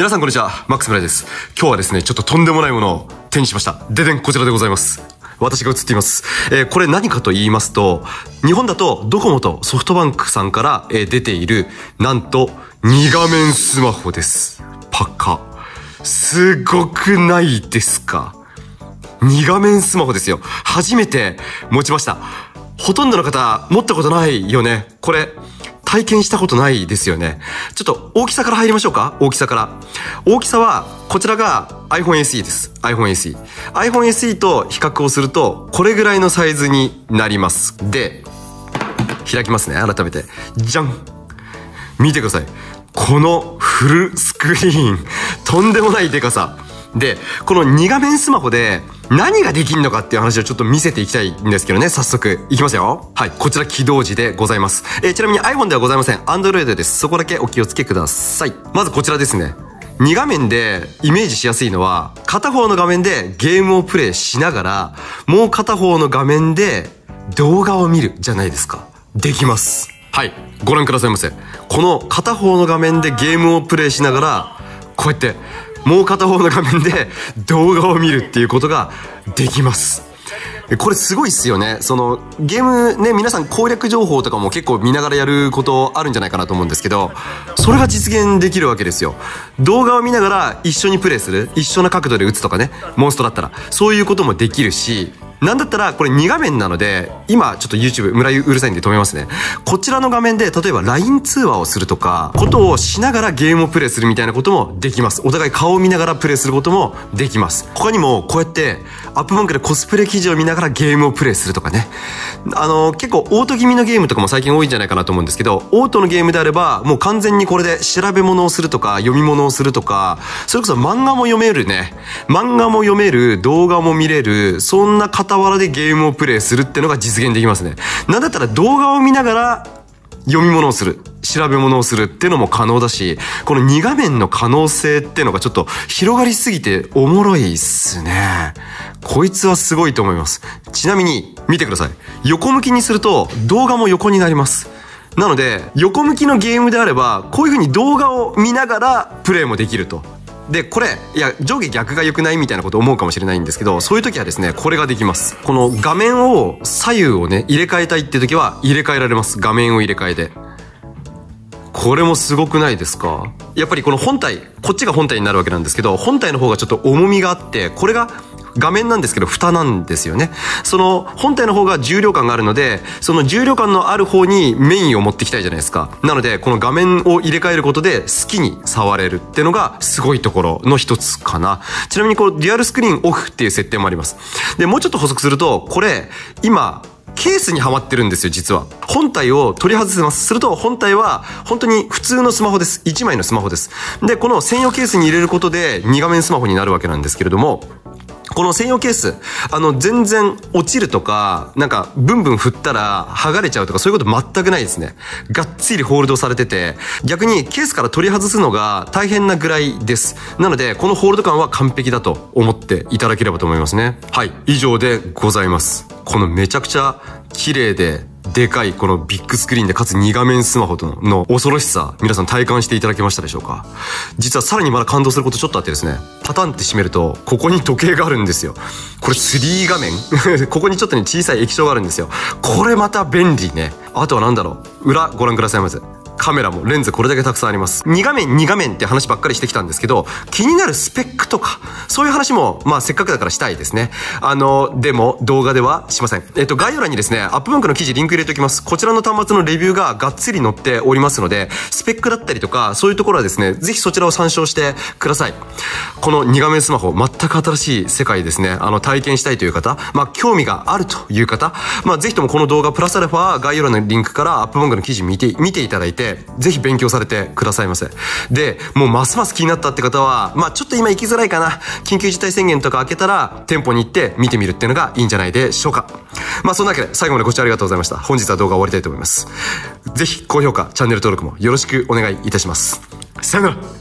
皆さんこんにちは、マックス村井です。今日はですね、ちょっととんでもないものを手にしました。ででん、こちらでございます。私が映っています。えーこれ何かと言いますと、日本だとドコモとソフトバンクさんから、えー出ている、なんと、2画面スマホです。パッカ。すごくないですか？2画面スマホですよ。初めて持ちました。ほとんどの方持ったことないよね。これ、体験したことないですよね。ちょっと大きさから入りましょうか？大きさから。大きさは、こちらが iPhone SE です。iPhone SE。iPhone SE と比較をすると、これぐらいのサイズになります。で、開きますね。改めて。じゃん見てください。このフルスクリーン。とんでもないデカさ。で、この2画面スマホで何ができるのかっていう話をちょっと見せていきたいんですけどね。早速、いきますよ。はい。こちら起動時でございます。えーちなみに iPhone ではございません。Android です。そこだけお気をつけください。まずこちらですね。2画面でイメージしやすいのは、片方の画面でゲームをプレイしながら、もう片方の画面で動画を見るじゃないですか。できます。はい。ご覧くださいませ。この片方の画面でゲームをプレイしながら、こうやって、もう片方の画面で動画を見るっていうことができます。これすごいっすよね。その、ゲームね、皆さん攻略情報とかも結構見ながらやることあるんじゃないかなと思うんですけど、それが実現できるわけですよ。動画を見ながら一緒にプレイする、一緒な角度で打つとかね、モンストだったら、そういうこともできるし、なんだったらこれ2画面なので、今ちょっと YouTube 村井うるさいんで止めますね。こちらの画面で例えば LINE 通話をするとか、ことをしながらゲームをプレイするみたいなこともできます。お互い顔を見ながらプレイすることもできます。他にもこうやってアップバンクでコスプレ記事を見ながらゲームをプレイするとかね。あの、結構オート気味のゲームとかも最近多いんじゃないかなと思うんですけど、オートのゲームであればもう完全にこれで調べ物をするとか、読み物をするとか、それこそ漫画も読めるね。漫画も読める、動画も見れる、そんな傍らでゲームをプレイするってのが実現できますね。なんだったら動画を見ながら読み物をする。調べ物をするっていうのも可能だし、この2画面の可能性っていうのがちょっと広がりすぎておもろいっすね。こいつはすごいと思います。ちなみに、見てください。横向きにすると動画も横になります。なので、横向きのゲームであれば、こういう風に動画を見ながらプレイもできると。で、これ、いや、上下逆が良くないみたいなこと思うかもしれないんですけど、そういう時はですね、これができます。この画面を、左右をね、入れ替えたいって時は入れ替えられます。画面を入れ替えで。これもすごくないですか？やっぱりこの本体、こっちが本体になるわけなんですけど、本体の方がちょっと重みがあって、これが画面なんですけど、蓋なんですよね。その本体の方が重量感があるので、その重量感のある方にメインを持ってきたいじゃないですか。なので、この画面を入れ替えることで好きに触れるっていうのがすごいところの一つかな。ちなみにこう、デュアルスクリーンオフっていう設定もあります。で、もうちょっと補足すると、これ、今、ケースにはまってるんですよ、実は。本体を取り外せます。すると、本体は、本当に普通のスマホです。1枚のスマホです。で、この専用ケースに入れることで、2画面スマホになるわけなんですけれども、この専用ケース、あの、全然落ちるとか、なんか、ブンブン振ったら剥がれちゃうとか、そういうこと全くないですね。がっつりホールドされてて、逆にケースから取り外すのが大変なぐらいです。なので、このホールド感は完璧だと思っていただければと思いますね。はい、以上でございます。このめちゃくちゃ綺麗で、でかいこのビッグスクリーンでかつ2画面スマホとの恐ろしさ皆さん体感していただけましたでしょうか？実はさらにまだ感動することちょっとあってですねパタンって閉めるとここに時計があるんですよ。これ3画面？ここにちょっとね小さい液晶があるんですよ。これまた便利ね。あとは何だろう？裏ご覧くださいませカメラもレンズこれだけたくさんあります。2画面2画面って話ばっかりしてきたんですけど、気になるスペックとか、そういう話も、まあせっかくだからしたいですね。あの、でも動画ではしません。えっと、概要欄にですね、アップバンクの記事リンク入れておきます。こちらの端末のレビューががっつり載っておりますので、スペックだったりとか、そういうところはですね、ぜひそちらを参照してください。この2画面スマホ、全く新しい世界ですね。あの、体験したいという方、まあ興味があるという方、まあぜひともこの動画プラスアルファ概要欄のリンクからアップバンクの記事見て、見ていただいて、ぜひ勉強されてくださいませ。で、もうますます気になったって方は、まあちょっと今行きづらいかな。緊急事態宣言とか開けたら、店舗に行って見てみるっていうのがいいんじゃないでしょうか。まあそんなわけで、最後までご視聴ありがとうございました。本日は動画終わりたいと思います。ぜひ高評価、チャンネル登録もよろしくお願いいたします。さよなら